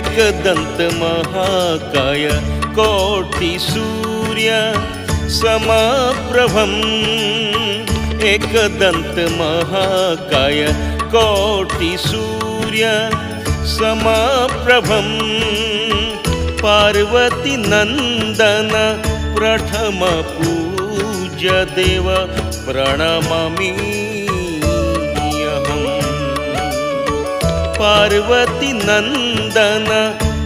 एकदन्तमहाकाय कोटिसूर्य समाप्रभम्। एकदन्तमहाकाय कोटिसूर्य समाप्रभम्। पार्वतीनन्दन प्रथमपूज्य देव प्रणमामि पार्वतीनन्दन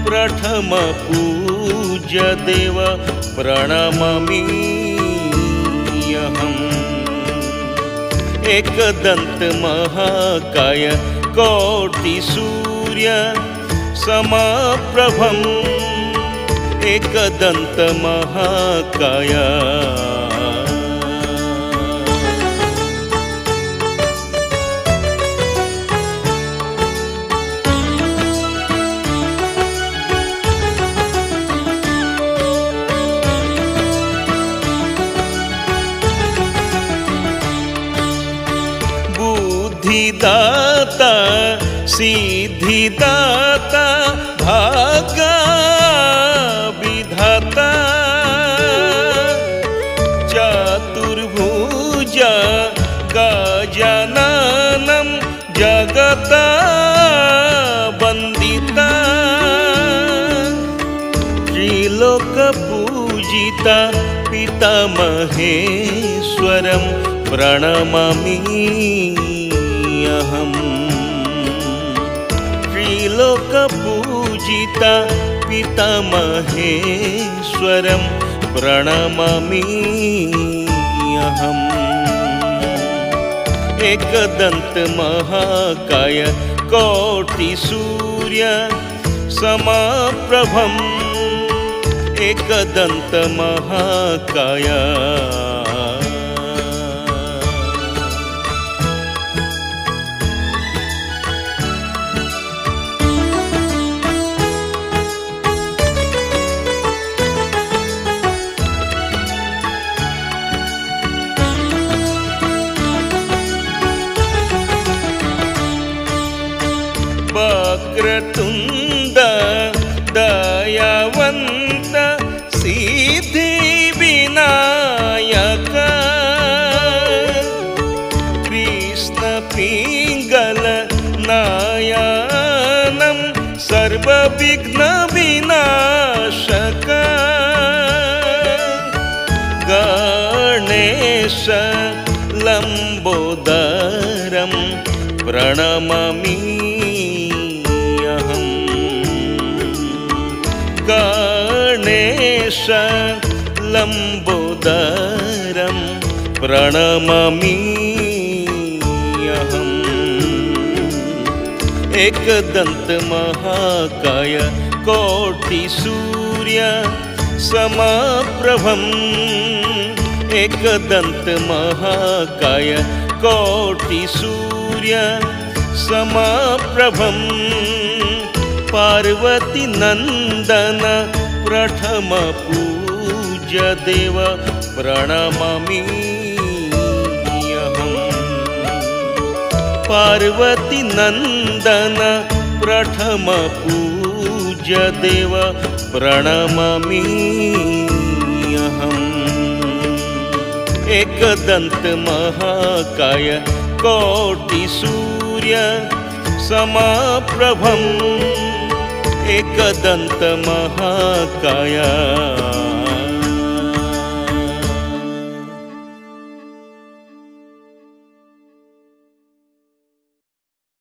प्रथमपूज्य देव प्रणमामि अहम्। एकदन्तमहाकाय कोटिसूर्य समाप्रभम्। एकदन्तमहाकाय बुद्धिदाता सिद्धिदाता भागा विधाता। चतुर्भुज गजाननं जगता वन्दिता त्रिलोकपूजिता पितामहेश्वरं प्रणमामि। अहम् त्रिलोकपूजिता पितामहेश्वरं प्रणमामि अहम्। एकदन्तमहाकाय कोटिसूर्य समाप्रभम्। एकदन्तमहाकाय वक्रतुण्ड दयावन्त सिद्धिविनायक कृष्णपिङ्गल नायानं सर्वविघ्नविनाशक गणेश लम्बोदरं प्रणमामि लम्बोदरं प्रणमामि अहम् एकदन्तमहाकाय कोटिसूर्य समाप्रभम्। एकदन्तमहाकाय कोटिसूर्य समाप्रभम्। पार्वतीनन्दन प्रथमपूज्य देव प्रणमामि अहम्। पार्वतीनन्दन प्रथमपूज्य देव प्रणमामि अहम्। एकदन्तमहाकाय कोटिसूर्य समाप्रभम्। एकदन्तमहाकाया